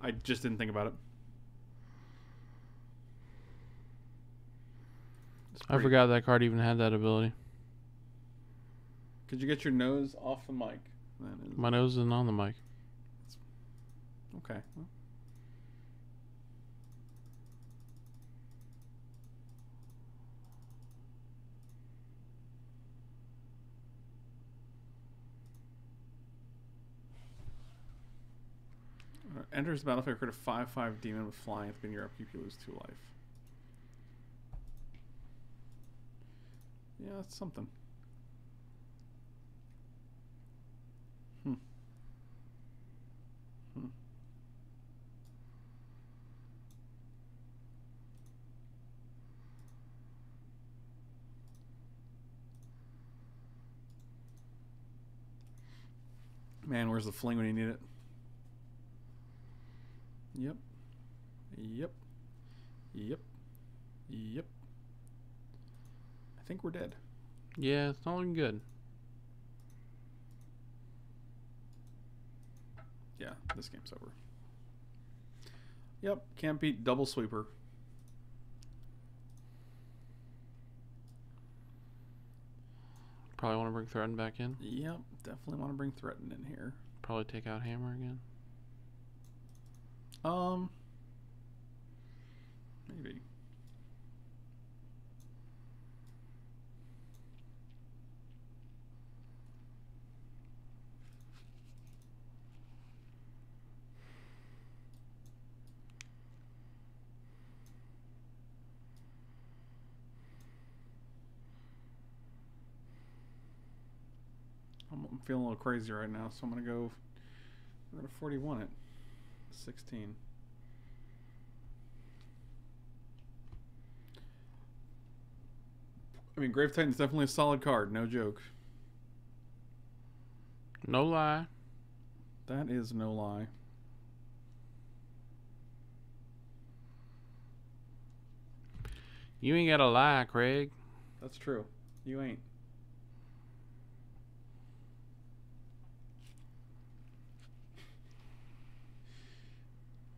I just didn't think about it. I forgot that card even had that ability. Could you get your nose off the mic? My nose isn't on the mic. Okay. Uh, Enters the battlefield, create a 5 5 demon with flying. Beginning of your upkeep, you lose 2 life. Yeah, that's something. Hmm. Hmm. Man, where's the fling when you need it? Yep. Yep. Yep. Yep. I think we're dead. Yeah, it's not looking good. Yeah, this game's over. Yep, can't beat double sweeper. Probably want to bring Threaten back in. Yep, definitely want to bring Threaten in here. Probably take out Hammer again. Um, maybe. I'm, I'm feeling a little crazy right now, so I'm gonna go. We're gonna 41 it. 16. I mean, Grave Titan's is definitely a solid card, no joke. No lie. That is no lie. You ain't got to lie, Craig. That's true. You ain't.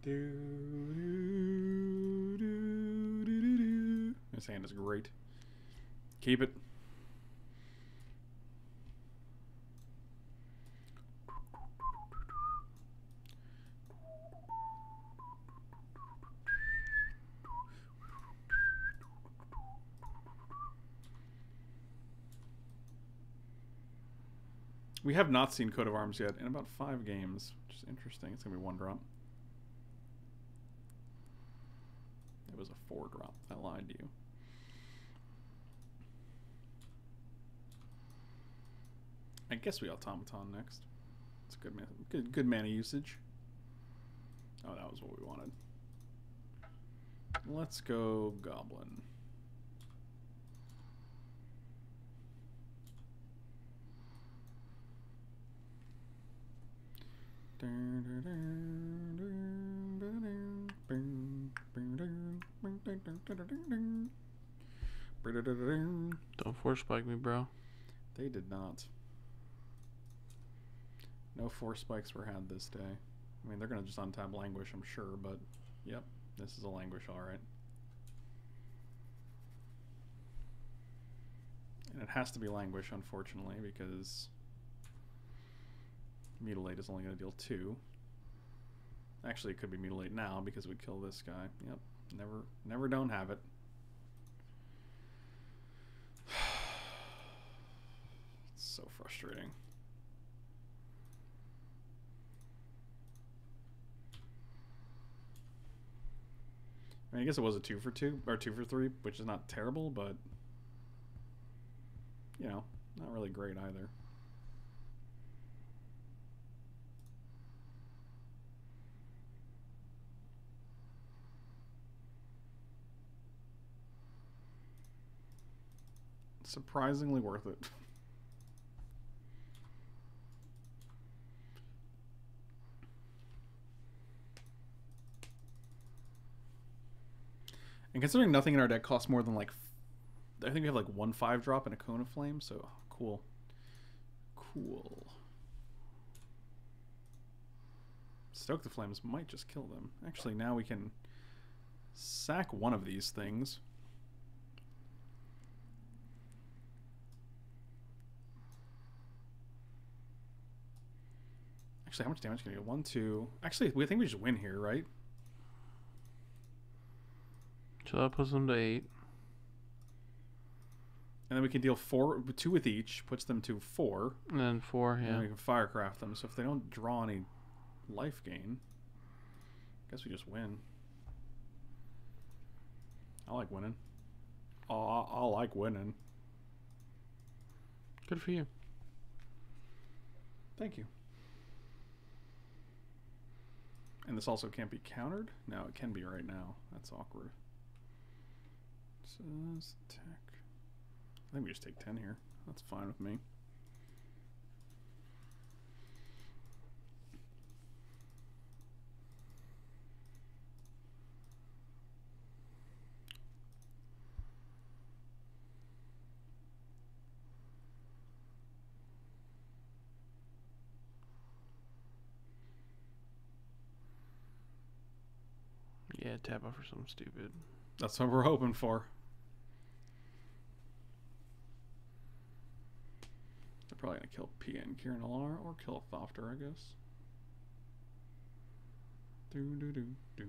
Do, do, do. This hand is great. Keep it. We have not seen Coat of Arms yet in about five games, which is interesting. It's gonna be one drop. It was a four drop. I lied to you. I guess we automaton next. It's a good man, good good mana usage. Oh, that was what we wanted. Let's go goblin. Don't force spike me, bro. They did not. No force spikes were had this day. I mean, they're gonna just untap languish, I'm sure, but yep, this is a languish, all right. And it has to be languish, unfortunately, because mutilate is only gonna deal two. Actually, it could be mutilate now because we kill this guy. Yep, never, never don't have it. it's so frustrating. I, mean, I guess it was a two for two or two for three, which is not terrible, but you know, not really great either. Surprisingly worth it. And considering nothing in our deck costs more than like, I think we have like one five drop and a cone of flame, so cool. Cool. Stoke the Flames might just kill them. Actually, now we can sack one of these things. Actually, how much damage can we get? One, two. Actually, we think we just win here, right? So that puts them to eight. And then we can deal four, two with each, puts them to four. And then four, And yeah. we can firecraft them. So if they don't draw any life gain, I guess we just win. I like winning. Oh, I, I like winning. Good for you. Thank you. And this also can't be countered? No, it can be right now. That's awkward. Says attack. I think we just take 10 here. That's fine with me. Tap out for something stupid. That's what we're hoping for. They're probably gonna kill Pia and Kiran Nalaar or kill a I guess. Do do do do.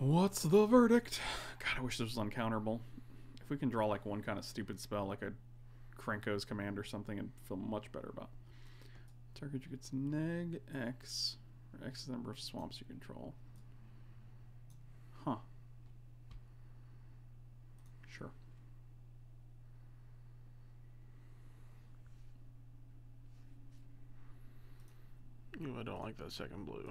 What's the verdict? God, I wish this was uncounterable. If we can draw like one kind of stupid spell, like a Krenko's command or something, and feel much better about. Target you gets neg X, or X is the number of swamps you control. Huh. Sure. Ooh, I don't like that second blue.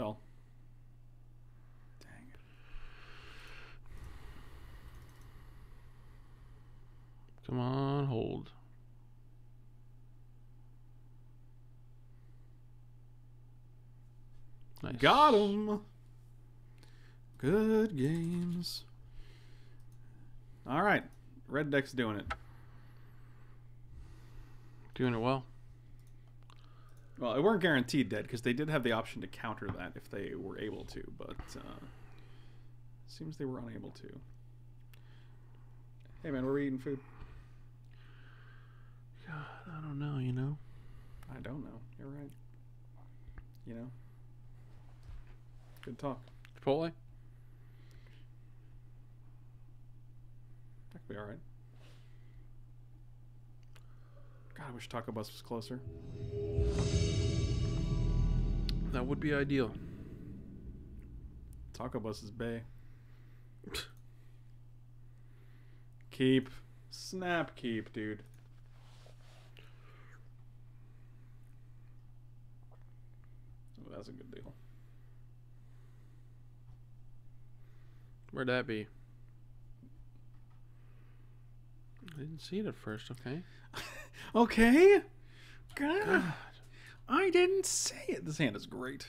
Spell. Dang it. Come on, hold. Nice. Got him. Good games. All right, red deck's doing it. Doing it well. Well, it weren't guaranteed dead because they did have the option to counter that if they were able to, but uh, Seems they were unable to. Hey man, where are we eating food? God, I don't know. You know. I don't know. You're right. You know. Good talk. Chipotle. That could be alright. God, I wish Taco Bus was closer. That would be ideal. Taco Bus is bay. keep. Snap keep, dude. Oh, that's a good deal. Where'd that be? I didn't see it at first. Okay. Okay. God. I didn't say it. This hand is great.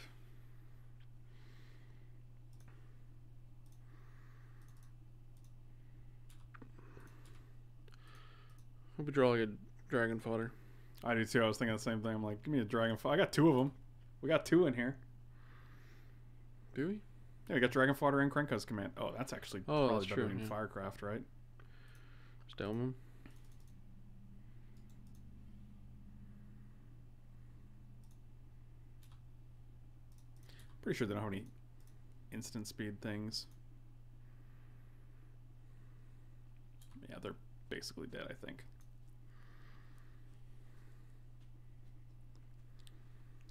Hope we draw like a dragon fodder. I do too. I was thinking the same thing. I'm like, give me a dragon. fodder. I got two of them. We got two in here. Do we? Yeah, we got dragon fodder and Krenko's command. Oh, that's actually Oh, probably that's better true, than yeah. Firecraft, right? Stelman. Pretty sure they don't have any instant speed things. Yeah, they're basically dead, I think.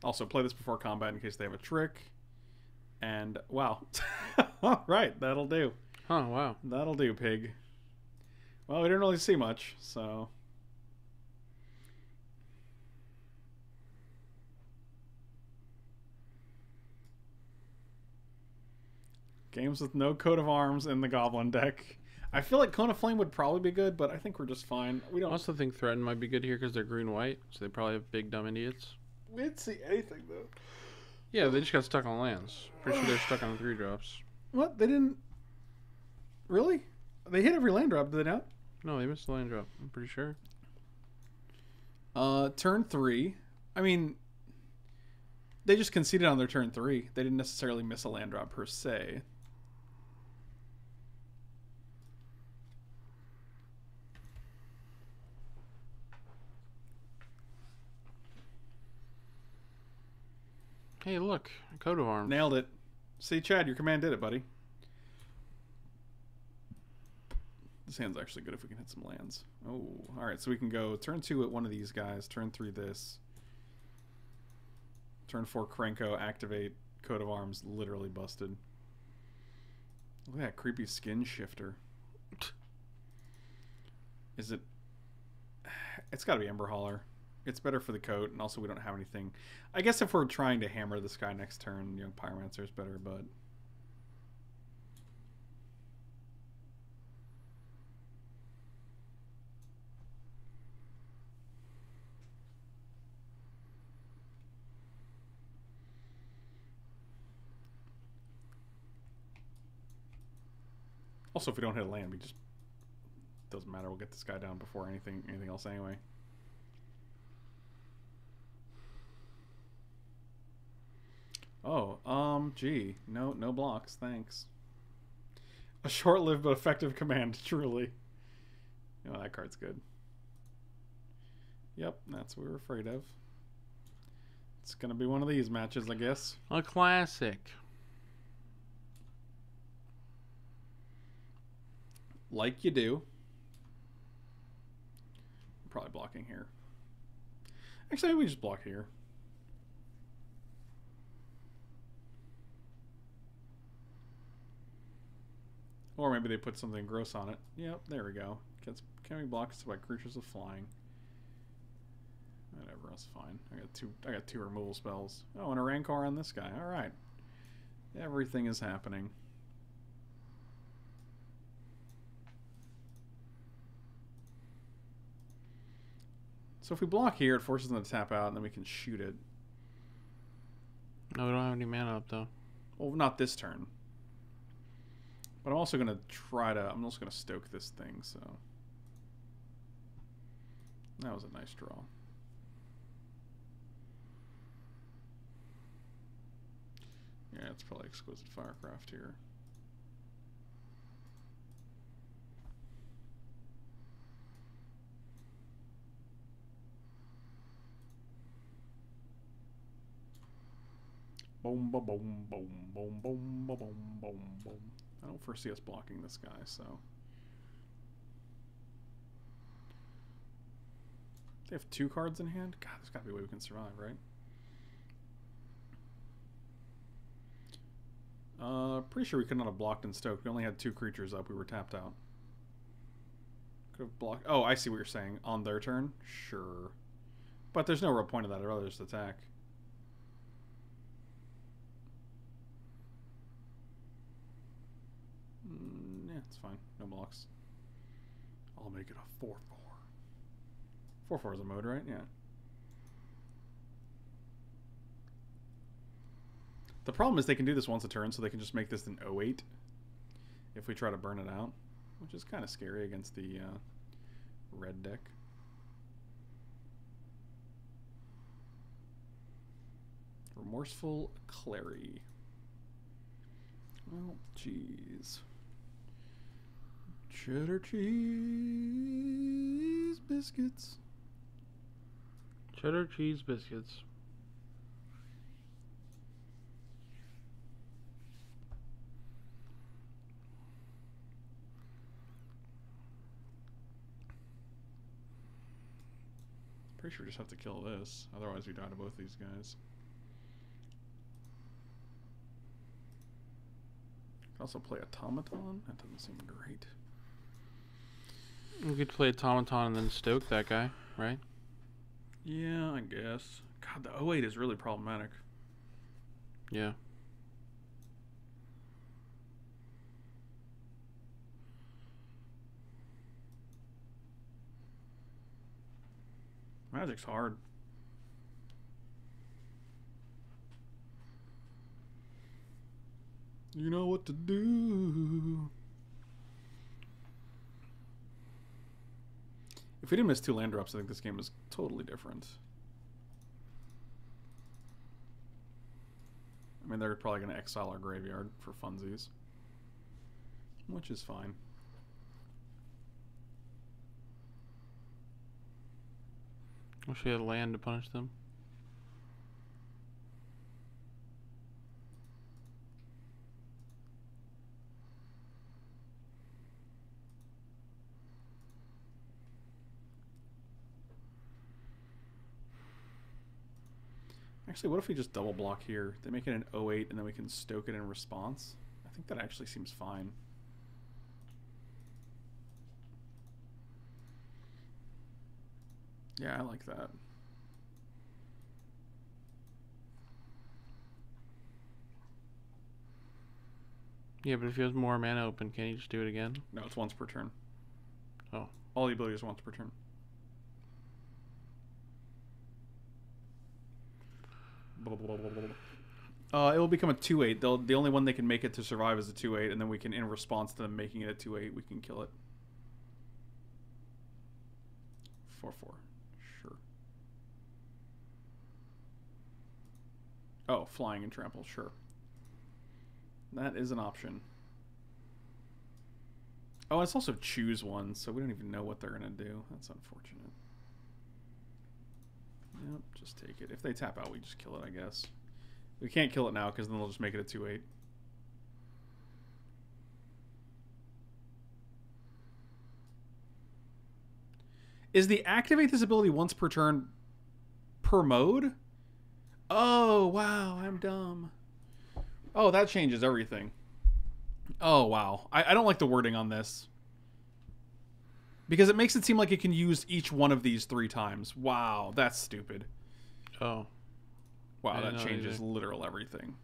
Also, play this before combat in case they have a trick. And wow. All right, that'll do. Huh? Wow. That'll do, pig. Well, we didn't really see much, so. Games with no coat of arms in the goblin deck. I feel like Cone of Flame would probably be good, but I think we're just fine. We don't. also think Threaten might be good here because they're green white, so they probably have big dumb idiots. We didn't see anything though. Yeah, they just got stuck on lands. Pretty sure they're stuck on three drops. What? They didn't. Really? They hit every land drop, did they not? No, they missed the land drop. I'm pretty sure. Uh, turn three. I mean, they just conceded on their turn three. They didn't necessarily miss a land drop per se. Hey, look, a coat of arms. Nailed it. See, Chad, your command did it, buddy. This hand's actually good if we can hit some lands. Oh, all right. So we can go turn two at one of these guys. Turn three this. Turn four Krenko activate coat of arms. Literally busted. Look at that creepy Skinshifter. Is it? It's got to be Ember Hauler. It's better for the coat, and also we don't have anything. I guess if we're trying to hammer this guy next turn, Young Pyromancer is better, but also if we don't hit a land, we just doesn't matter. We'll get this guy down before anything anything else anyway. Oh, um, gee, no, no blocks, thanks. A short-lived but effective command, truly. Oh, that card's good. Yep, that's what we we're afraid of. It's gonna be one of these matches, I guess. A classic. Like you do. Probably blocking here. Actually, we just block here. Or maybe they put something gross on it. Yep, there we go. Gets can be blocked by creatures with flying. Whatever, that's fine. I got two. I got two removal spells. Oh, and a Rancor on this guy. All right. Everything is happening. So if we block here, it forces them to tap out, and then we can shoot it. No, we don't have any mana up though. Well, not this turn. But I'm also going to try to... I'm also going to stoke this thing, so... That was a nice draw. Yeah, it's probably exquisite firecraft here. Boom, boom, boom, boom, boom, boom, boom, boom. I don't foresee us blocking this guy, so. They have two cards in hand? God, there's gotta be a way we can survive, right? Uh, pretty sure we could not have blocked and stoked. We only had two creatures up. We were tapped out. Could have blocked. Oh, I see what you're saying. On their turn? Sure. But there's no real point of that. I'd rather just attack. Mm, yeah, it's fine. No blocks. I'll make it a 4 4. 4 4 is a mode, right? Yeah. The problem is they can do this once a turn, so they can just make this an 08 if we try to burn it out, which is kind of scary against the uh, red deck. Remorseful Cleric. Well, jeez. Cheddar cheese biscuits. Cheddar cheese biscuits. Pretty sure we just have to kill this. Otherwise, we die to both these guys. Could also play Automaton. That doesn't seem great. We could play automaton and then stoke that guy, right? Yeah, I guess. God, the 08 is really problematic. Yeah. Magic's hard. You know what to do. If we didn't miss two land drops, I think this game is totally different. I mean, they're probably going to exile our graveyard for funsies, which is fine. Wish we had land to punish them. Actually, what if we just double block here? They make it an 08 and then we can stoke it in response. I think that actually seems fine. Yeah, I like that. Yeah, but if he has more mana open, can he just do it again? No, it's once per turn. Oh. All the abilities once per turn. Blah, blah, blah, blah, blah. Uh, it will become a 2-8. They'll, the only one they can make it to survive is a 2-8, and then we can, in response to them making it a 2-8, we can kill it. 4-4. Sure. Oh, flying and trample. Sure. That is an option. Oh, it's also choose one, so we don't even know what they're going to do. That's unfortunate. Yep, just take it. If they tap out, we just kill it, I guess. We can't kill it now because then they'll just make it a 2-8. Is the activate this ability once per turn per mode? Oh, wow, I'm dumb. Oh, that changes everything. Oh, wow. I, I don't like the wording on this. Because it makes it seem like it can use each one of these three times. Wow, that's stupid. Oh. Wow, that changes either. literal everything.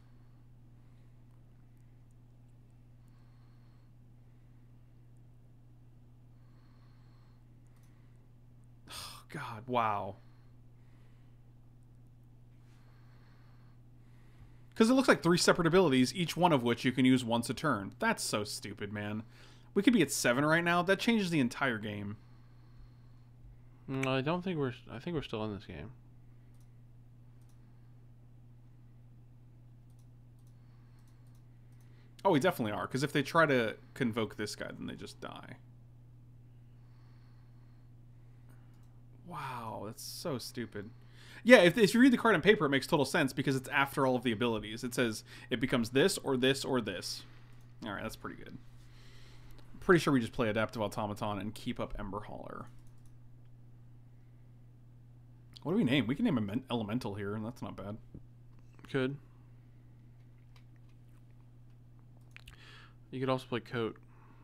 Oh, God, wow. Because it looks like three separate abilities, each one of which you can use once a turn. That's so stupid, man. We could be at seven right now. That changes the entire game. Mm, I don't think we're. I think we're still in this game. Oh, we definitely are. Because if they try to convoke this guy, then they just die. Wow, that's so stupid. Yeah, if, if you read the card on paper, it makes total sense because it's after all of the abilities. It says it becomes this or this or this. All right, that's pretty good. Pretty sure we just play Adaptive Automaton and keep up Ember Hauler. What do we name? We can name an Elemental here, and that's not bad. Could. You could also play Coat.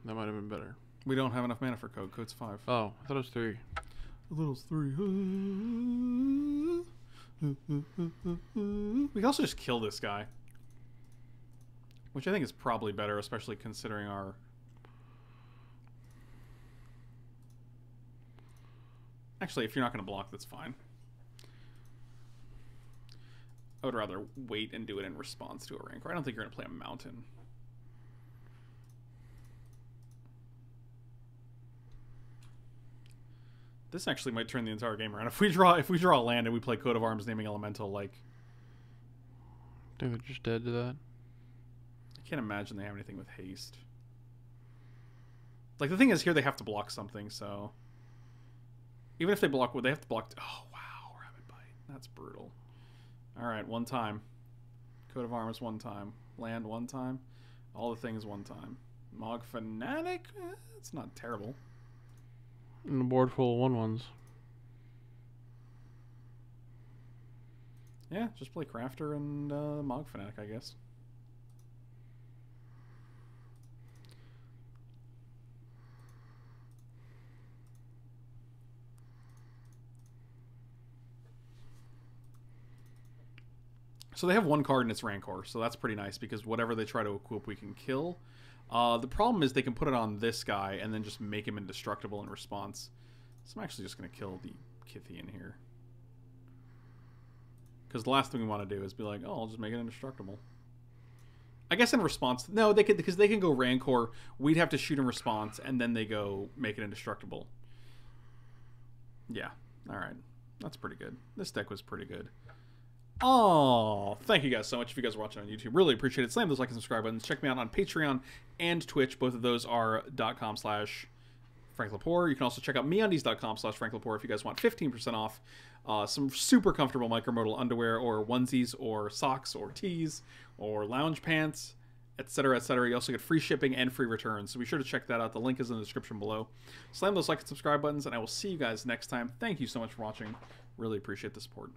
That might have been better. We don't have enough mana for Coat. Coat's five. Oh, I thought it was three. A little three. We can also just kill this guy. Which I think is probably better, especially considering our... Actually, if you're not going to block, that's fine. I would rather wait and do it in response to a Rancor. I don't think you're going to play a Mountain. This actually might turn the entire game around. If we draw if we draw a land and we play Coat of Arms naming Elemental, like think they're just dead to that. I can't imagine they have anything with haste. Like the thing is here they have to block something, so even if they block would they have to block oh wow, Rabid Bite. That's brutal. Alright, one time. Coat of Arms one time. Land one time. All the things one time. Mog Fanatic? Eh, it's not terrible. And a board full of one ones. Yeah, just play Crafter and uh, Mog Fanatic, I guess. So they have one card in its Rancor, so that's pretty nice because whatever they try to equip, we can kill. Uh, the problem is they can put it on this guy and then just make him indestructible in response. So I'm actually just going to kill the Kythian here. Because the last thing we want to do is be like, oh, I'll just make it indestructible. I guess in response, no, they could because they can go Rancor. We'd have to shoot in response, and then they go make it indestructible. Yeah, all right, that's pretty good. This deck was pretty good. Oh, thank you guys so much if you guys are watching on YouTube. Really appreciate it. Slam those like and subscribe buttons. Check me out on Patreon and Twitch. Both of those are dot .com slash Frank Lepore. You can also check out meundies.com slash Frank Lepore if you guys want 15% off uh, some super comfortable micromodal underwear or onesies or socks or tees or lounge pants, etc., etc. You also get free shipping and free returns, so be sure to check that out. The link is in the description below. Slam those like and subscribe buttons, and I will see you guys next time. Thank you so much for watching. Really appreciate the support.